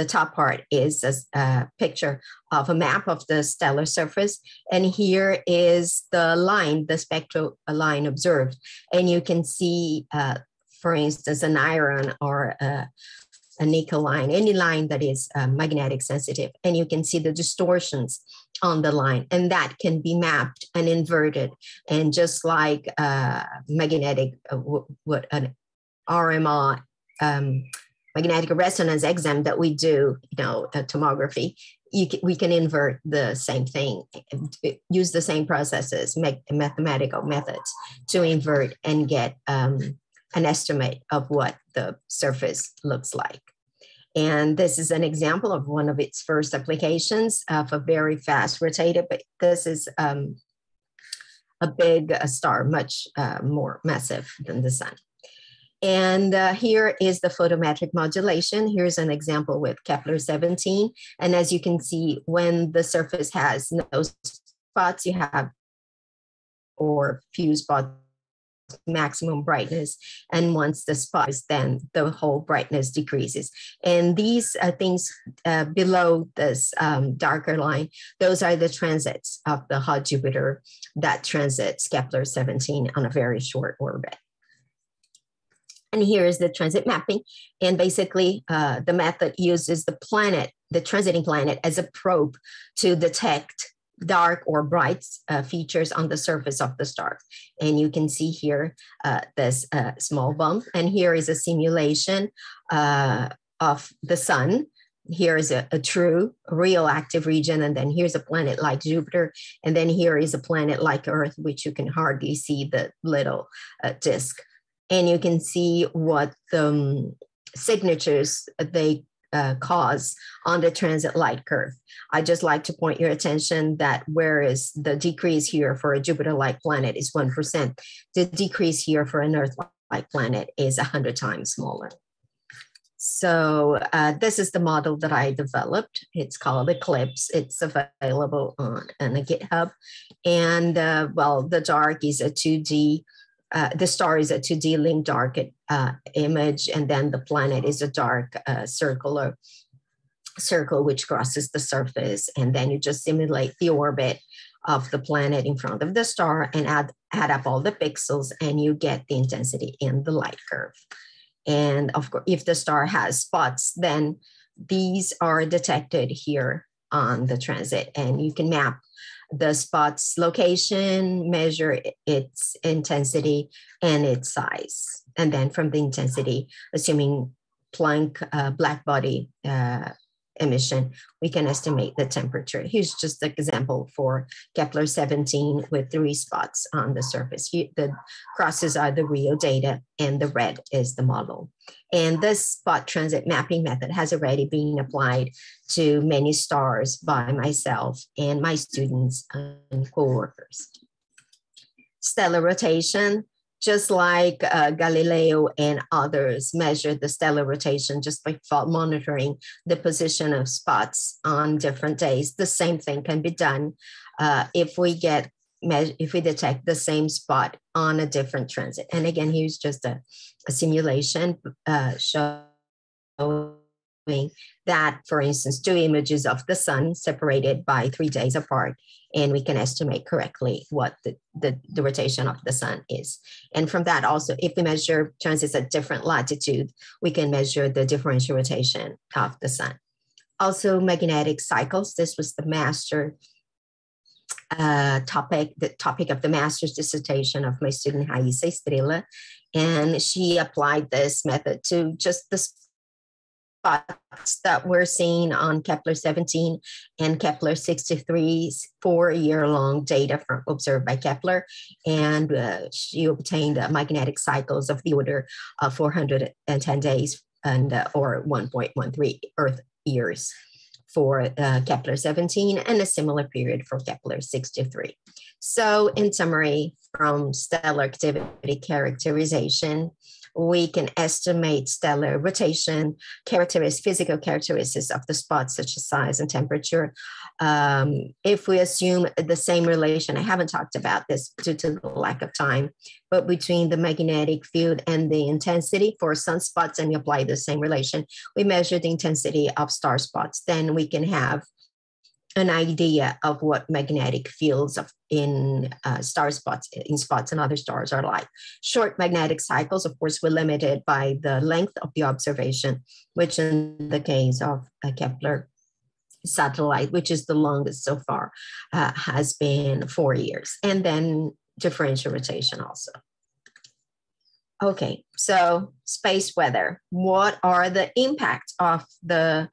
the top part is a, a, picture of a map of the stellar surface. And here is the line, the spectral line observed. And you can see, uh, for instance, an iron or a, a nickel line, any line that is uh, magnetic sensitive. And you can see the distortions on the line. And that can be mapped and inverted. And just like uh, magnetic, uh, what an RMR, um, magnetic resonance exam that we do, you know, tomography, can, we can invert the same thing, use the same processes, make mathematical methods to invert and get um, an estimate of what the surface looks like. And this is an example of one of its first applications of a very fast rotator, but this is um, a big a star, much uh, more massive than the sun. And uh, here is the photometric modulation. Here's an example with Kepler 17. And as you can see, when the surface has no spots, you have or few spots maximum brightness and once the spot is then the whole brightness decreases and these uh, things uh, below this um, darker line those are the transits of the hot jupiter that transits kepler 17 on a very short orbit and here is the transit mapping. And basically, uh, the method uses the planet, the transiting planet, as a probe to detect dark or bright uh, features on the surface of the star. And you can see here uh, this uh, small bump. And here is a simulation uh, of the sun. Here is a, a, true, real active region. And then here's a planet like Jupiter. And then here is a planet like Earth, which you can hardly see the little uh, disk and you can see what the um, signatures they uh, cause on the transit light curve. I just like to point your attention that whereas the decrease here for a Jupiter-like planet is 1%, the decrease here for an Earth-like planet is 100 times smaller. So uh, this is the model that I developed. It's called Eclipse. It's available on, on the GitHub. And uh, well, the dark is a 2D uh, the star is a 2D limb dark uh, image, and then the planet is a dark uh, circular circle which crosses the surface, and then you just simulate the orbit of the planet in front of the star and add add up all the pixels, and you get the intensity in the light curve. And of course, if the star has spots, then these are detected here on the transit, and you can map the spot's location, measure its intensity and its size. And then from the intensity, assuming Planck uh, black body uh, emission, we can estimate the temperature. Here's just an example for Kepler 17 with three spots on the surface. The crosses are the real data and the red is the model. And this spot transit mapping method has already been applied to many stars by myself and my students and co-workers. Stellar rotation, just like uh, Galileo and others measured the stellar rotation just by monitoring the position of spots on different days. The same thing can be done uh, if we get if we detect the same spot on a different transit. And again, here's just a, a simulation uh, showing that, for instance, two images of the sun separated by three days apart, and we can estimate correctly what the, the, the, rotation of the sun is. And from that also, if we measure transits at different latitude, we can measure the differential rotation of the sun. Also magnetic cycles, this was the master uh, topic, the topic of the master's dissertation of my student Raíssa Estrela. And she applied this method to just the spots that we're seeing on Kepler 17 and Kepler 63's four-year-long data from observed by Kepler, and uh, she obtained uh, magnetic cycles of the order of 410 days and uh, or 1.13 Earth years for uh, Kepler 17 and a similar period for Kepler 63. So in summary, from stellar activity characterization, we can estimate stellar rotation, characteristics, physical characteristics of the spots, such as size and temperature. Um, if we assume the same relation, I haven't talked about this due to the lack of time, but between the magnetic field and the intensity for sunspots, and we apply the same relation, we measure the intensity of star spots, then we can have an idea of what magnetic fields of in uh, star spots in spots and other stars are like. Short magnetic cycles of course were limited by the length of the observation which in the case of a kepler satellite which is the longest so far uh, has been four years. And then differential rotation also. Okay so space weather. What are the impacts of the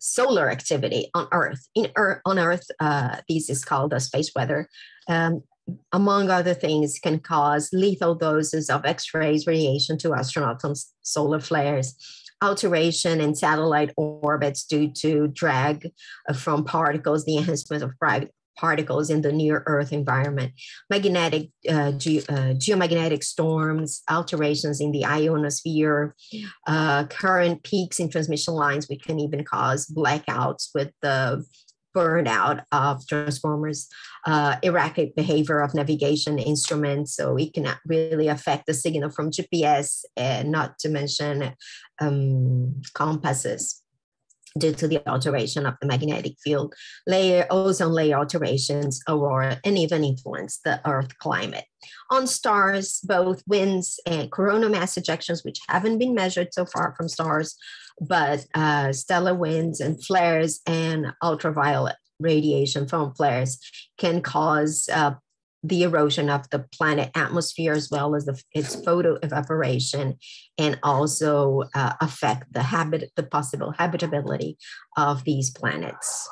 solar activity on Earth. In Earth, on Earth, uh, this is called the space weather. Um, among other things, can cause lethal doses of X-rays radiation to astronauts on solar flares, alteration in satellite orbits due to drag uh, from particles, the enhancement of particles in the near Earth environment, magnetic, uh, ge- uh, geomagnetic storms, alterations in the ionosphere, uh, current peaks in transmission lines, which can even cause blackouts with the burnout of transformers, uh, erratic behavior of navigation instruments. So it can really affect the signal from GPS, and not to mention um, compasses due to the alteration of the magnetic field, layer, ozone layer alterations, aurora, and even influence the Earth climate. On stars, both winds and coronal mass ejections, which haven't been measured so far from stars, but uh, stellar winds and flares and ultraviolet radiation from flares can cause uh, the erosion of the planet atmosphere as well as the, its photo evaporation and also uh, affect the habit the possible habitability of these planets.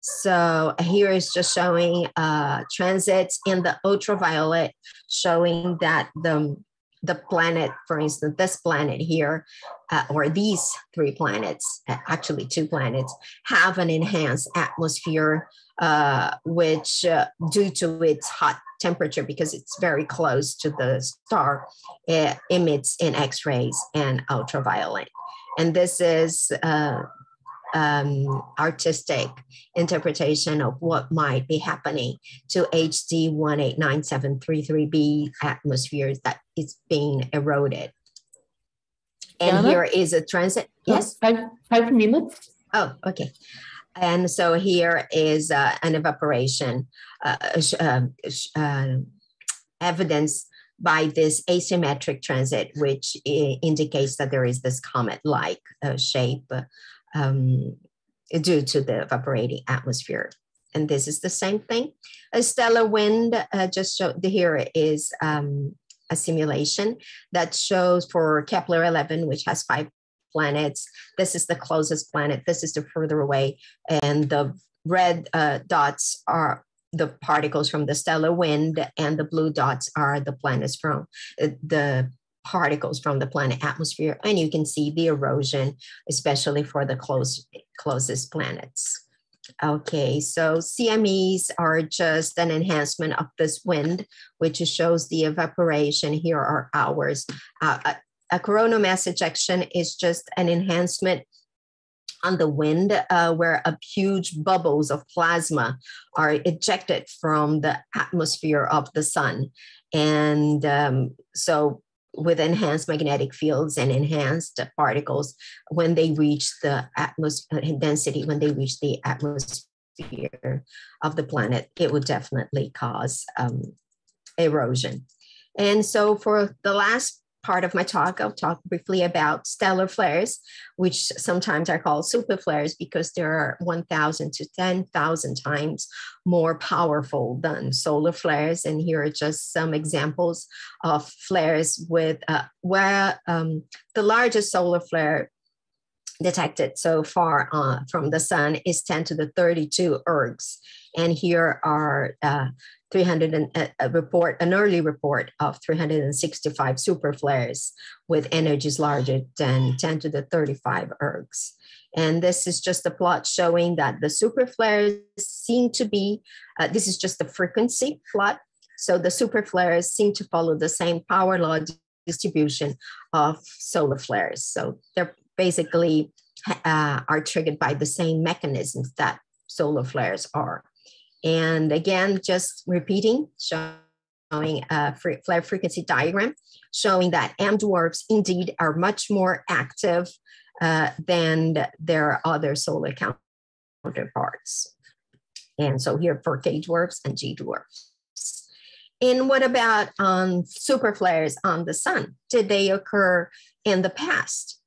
So here is just showing uh, transits in the ultraviolet showing that the the planet for instance this planet here uh, or these three planets actually two planets have an enhanced atmosphere uh, which, uh, due to its hot temperature, because it's very close to the star, it emits in X rays and ultraviolet. And this is uh, um, artistic interpretation of what might be happening to HD 189733b atmospheres that is being eroded. And here is a transit. Yes, five, five minutes. Oh, okay. And so here is uh, an evaporation uh, um, uh, evidence by this asymmetric transit, which indicates that there is this comet-like uh, shape um, due to the evaporating atmosphere. And this is the same thing. A stellar wind, uh, just show, here is um, a simulation that shows for Kepler 11, which has five planets. This is the closest planet. This is the further away. And the red uh, dots are the particles from the stellar wind, and the blue dots are the planets from uh, the particles from the planet atmosphere. And you can see the erosion, especially for the close, closest planets. Okay, so CMEs are just an enhancement of this wind, which shows the evaporation. Here are hours. Uh, uh a coronal mass ejection is just an enhancement on the wind uh, where a huge bubbles of plasma are ejected from the atmosphere of the sun. And um, so with enhanced magnetic fields and enhanced particles, when they reach the atmosphere density, when they reach the atmosphere of the planet, it would definitely cause um, erosion. And so for the last part of my talk, I'll talk briefly about stellar flares, which sometimes are called super flares because they are 1,000 to 10,000 times more powerful than solar flares. And here are just some examples of flares with uh, where um, the largest solar flare detected so far uh, from the sun is 10 to the 32 ergs. And here are uh, 300 and, uh, a report, an early report of 365 super flares with energies larger than 10 to the 35 ergs. And this is just a plot showing that the super flares seem to be, uh, this is just the frequency plot. So the super flares seem to follow the same power law distribution of solar flares. So they're basically uh, are triggered by the same mechanisms that solar flares are. And again, just repeating, showing a flare frequency diagram, showing that M dwarfs indeed are much more active uh, than their other solar counterparts. And so here for K dwarfs and G dwarfs. And what about um, super flares on the sun? Did they occur in the past?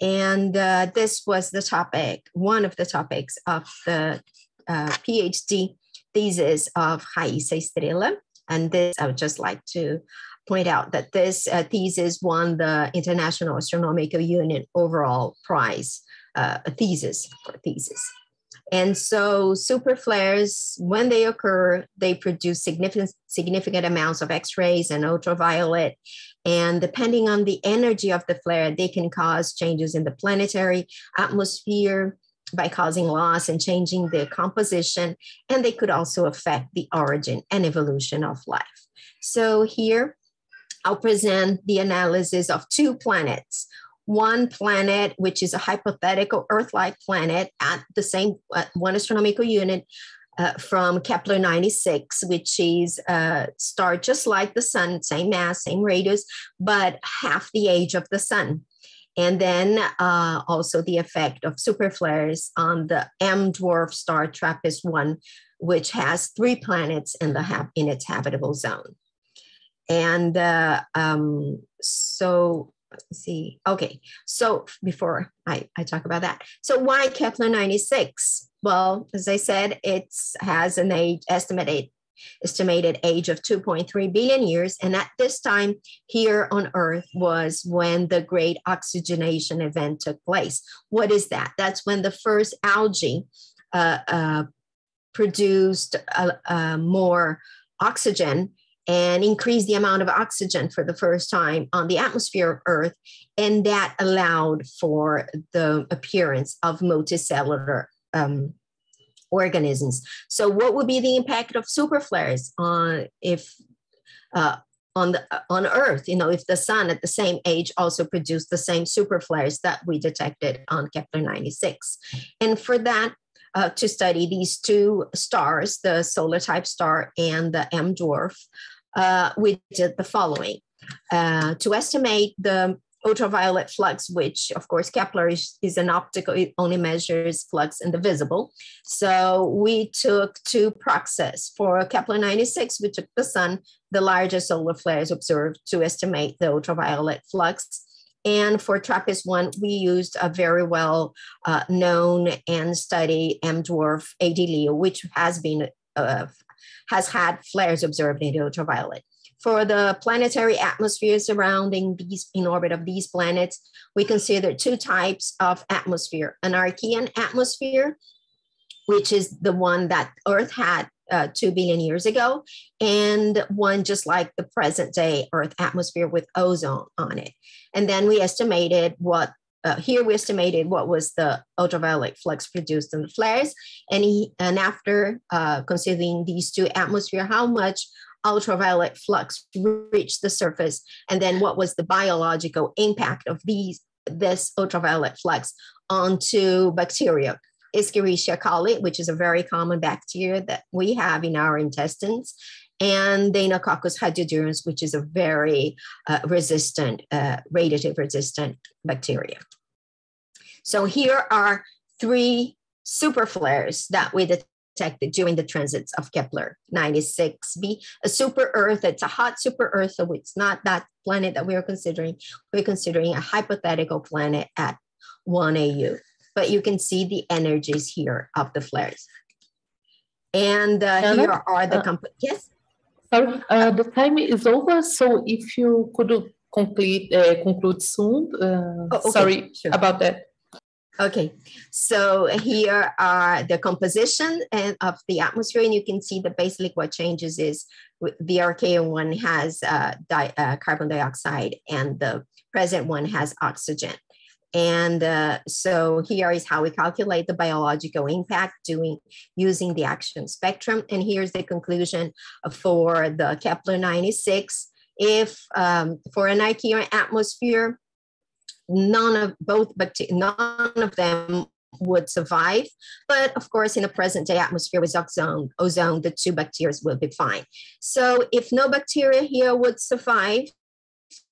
And uh, this was the topic, one of the topics of the uh, PhD thesis of Raíssa Estrela. And this, I would just like to point out that this uh, thesis won the International Astronomical Union overall prize, uh, a thesis for thesis. And so super flares, when they occur, they produce significant, significant amounts of X-rays and ultraviolet. And depending on the energy of the flare, they can cause changes in the planetary atmosphere by causing loss and changing the composition. And they could also affect the origin and evolution of life. So here, I'll present the analysis of two planets. One planet, which is a hypothetical Earth-like planet at the same uh, one astronomical unit uh, from Kepler 96, which is a star just like the sun, same mass, same radius, but half the age of the sun. And then uh, also the effect of superflares on the M dwarf star TRAPPIST 1, which has three planets in, the in its habitable zone. And uh, um, so let's see. Okay, so before I, I talk about that, so why Kepler 96? Well, as I said, it has an age estimated estimated age of 2.3 billion years. And at this time here on Earth was when the great oxygenation event took place. What is that? That's when the first algae uh, uh, produced uh, uh more oxygen and increase the amount of oxygen for the first time on the atmosphere of Earth. And that allowed for the appearance of multicellular um, organisms. So, what would be the impact of superflares on if uh, on the on Earth? You know, if the sun at the same age also produced the same superflares that we detected on Kepler 96, and for that, uh, to study these two stars, the solar type star and the M dwarf, uh, we did the following. Uh, to estimate the ultraviolet flux, which of course Kepler is, is, an optical, it only measures flux in the visible. So we took two proxies. For Kepler 96, we took the sun, the largest solar flares observed to estimate the ultraviolet flux. And for TRAPPIST 1, we used a very well uh, known and studied M dwarf AD Leo, which has been uh, has had flares observed in the ultraviolet. For the planetary atmosphere surrounding these in orbit of these planets, we consider two types of atmosphere, an Archean atmosphere, which is the one that Earth had uh, 2 billion years ago, and one just like the present day Earth atmosphere with ozone on it. And then we estimated what uh, here we estimated what was the ultraviolet flux produced in the flares, and, he, and after uh, considering these two atmosphere, how much ultraviolet flux reached the surface, and then what was the biological impact of these this ultraviolet flux onto bacteria. Escherichia coli, which is a very common bacteria that we have in our intestines, and Deinococcus radiodurans, which is a very uh, resistant, uh, radiative resistant bacteria. So here are three super flares that we detected during the transits of Kepler 96b, a super Earth. It's a hot super Earth, so it's not that planet that we are considering. We're considering a hypothetical planet at 1 AU. But you can see the energies here of the flares. And uh, here are the, uh, yes? Sorry, uh, the time is over. So if you could complete uh, conclude soon. Uh, oh, okay. Sorry sure. about that. Okay, so here are the composition and of the atmosphere, and you can see the basically what changes is the Archean one has uh, di uh, carbon dioxide, and the present one has oxygen. And uh, so here is how we calculate the biological impact doing using the action spectrum. And here's the conclusion for the Kepler 96. If um, for an archean atmosphere, none of both but none of them would survive. But of course, in a present day atmosphere with ozone, ozone, the two bacteria will be fine. So if no bacteria here would survive,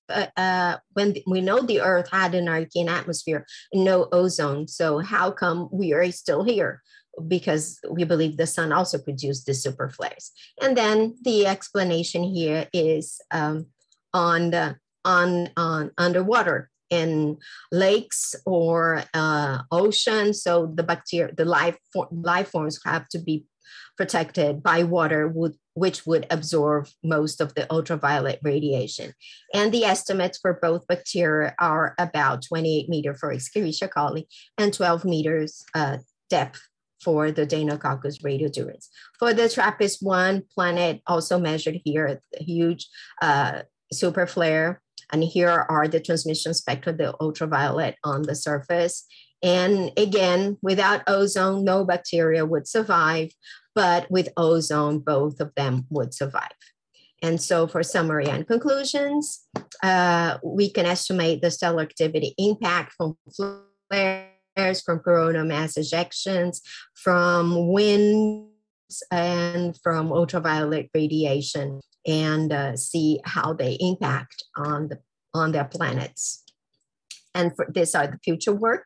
uh, uh, when we know the Earth had an archean atmosphere, no ozone. So how come we are still here? Because we believe the sun also produced the super flares. And then the explanation here is um, on the on on underwater in lakes or uh, oceans. So the bacteria, the life life forms have to be protected by water, would, which would absorb most of the ultraviolet radiation. And the estimates for both bacteria are about 28 meter for Escherichia coli and 12 meters uh, depth for the Deinococcus radiodurans. For the TRAPPIST-1 planet, also measured here, a huge uh, super flare and here are the transmission spectra, the ultraviolet on the surface. And again, without ozone, no bacteria would survive, but with ozone, both of them would survive. And so for summary and conclusions, uh, we can estimate the stellar activity impact from flares, from coronal mass ejections, from winds, and from ultraviolet radiation and uh, see how they impact on the on their planets. And for this are the future work.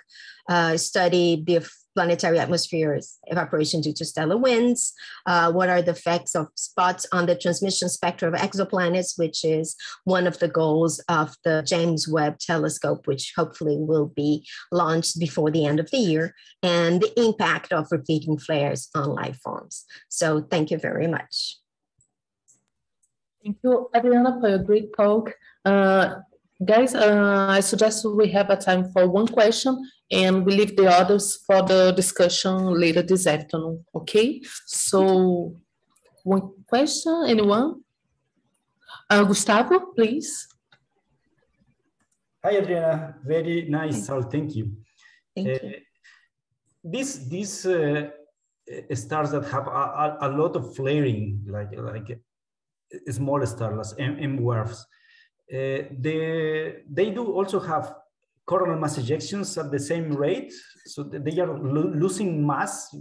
Uh, study the planetary atmospheres, evaporation due to stellar winds. Uh, what are the effects of spots on the transmission spectra of exoplanets, which is one of the goals of the James Webb Telescope, which hopefully will be launched before the end of the year, and the impact of repeating flares on life forms. So thank you very much. Thank you, Adriana, for your great talk. Uh, guys, uh, I suggest we have a time for one question and we leave the others for the discussion later this afternoon, okay? So, one question, anyone? Uh, Gustavo, please. Hi, Adriana. Very nice. Thank, Thank you. Thank uh, you. These, these uh, stars that have a, a, a, lot of flaring, like, like small stars, M, M dwarfs, they, they do also have coronal mass ejections at the same rate. So they are lo losing mass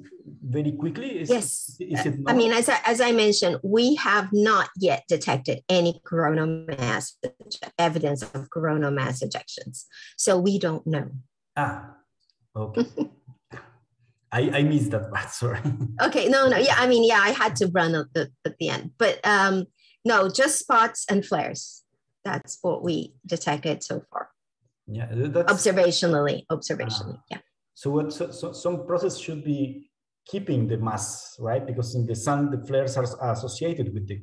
very quickly. Is, yes. is it i mean as I, as I mentioned we have not yet detected any coronal mass evidence of coronal mass ejections. So we don't know. Ah okay. I, I missed that part sorry. Okay no no yeah i mean yeah i had to run at the, at the end. But um no just spots and flares that's what we detected so far. Yeah, that's observationally, observationally, uh, yeah. So what? So, so some process should be keeping the mass, right? Because in the sun, the flares are associated with the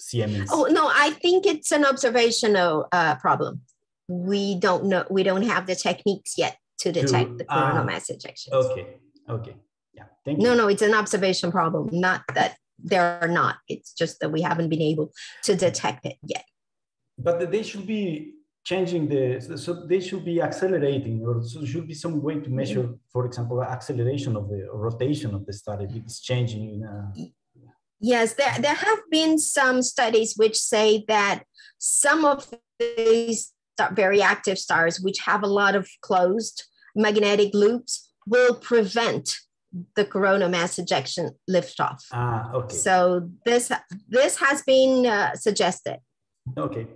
CMEs. Oh no, I think it's an observational uh, problem. We don't know. We don't have the techniques yet to detect to, the coronal uh, mass ejections. Okay. Okay. Yeah. Thank you. No, no, it's an observation problem. Not that there are not. It's just that we haven't been able to detect it yet but they should be changing the so they should be accelerating or so should be some way to measure for example acceleration of the rotation of the star if it's changing yes there, there have been some studies which say that some of these very active stars which have a lot of closed magnetic loops will prevent the coronal mass ejection liftoff. Ah, okay. So this this has been uh, suggested. Okay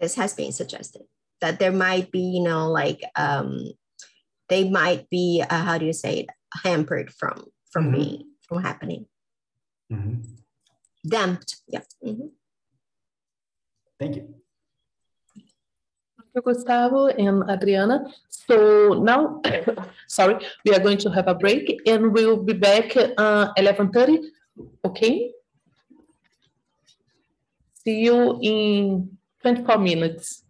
this has been suggested that there might be, you know, like um, they might be, uh, how do you say it, hampered from from mm-hmm. being from happening. Mm-hmm. Damped, yeah. Mm-hmm. Thank you. Thank you, Gustavo and Adriana. So now, sorry, we are going to have a break and we'll be back uh, 11.30, okay? See you in 24 minutes.